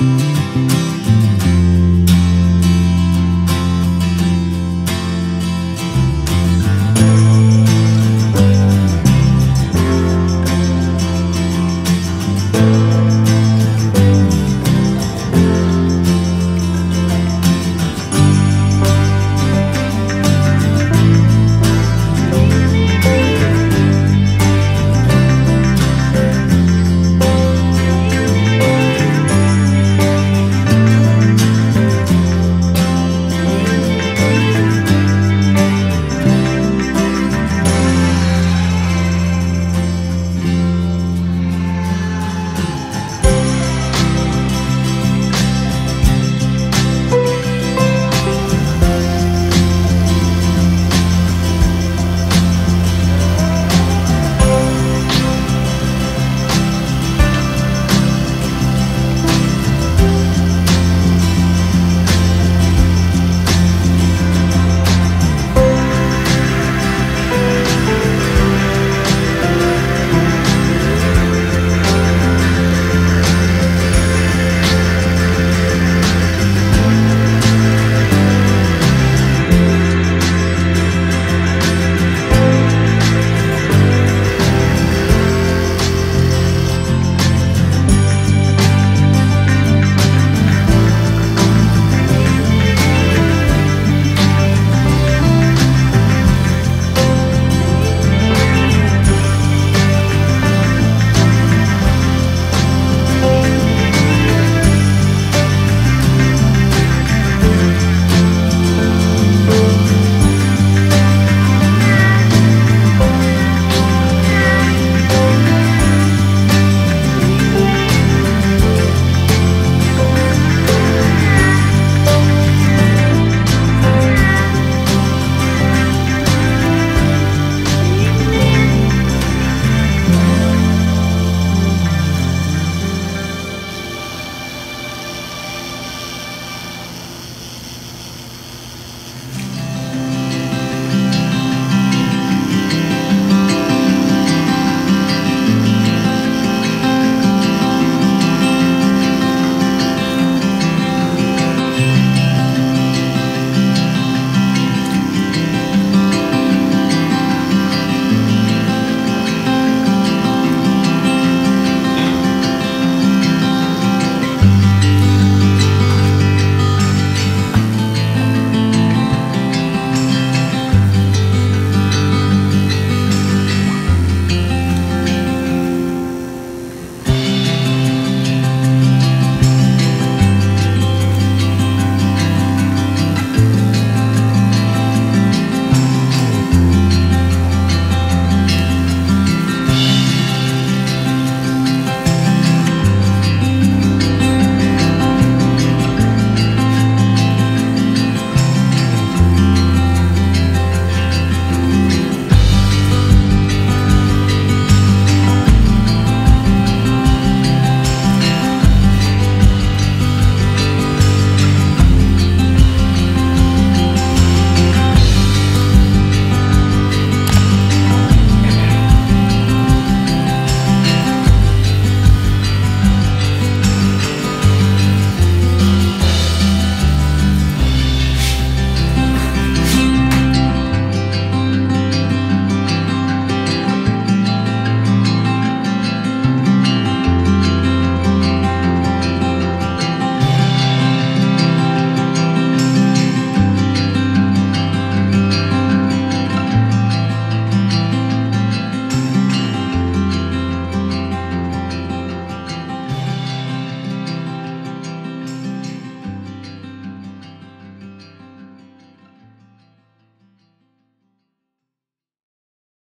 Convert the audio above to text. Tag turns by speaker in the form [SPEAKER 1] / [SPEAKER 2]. [SPEAKER 1] you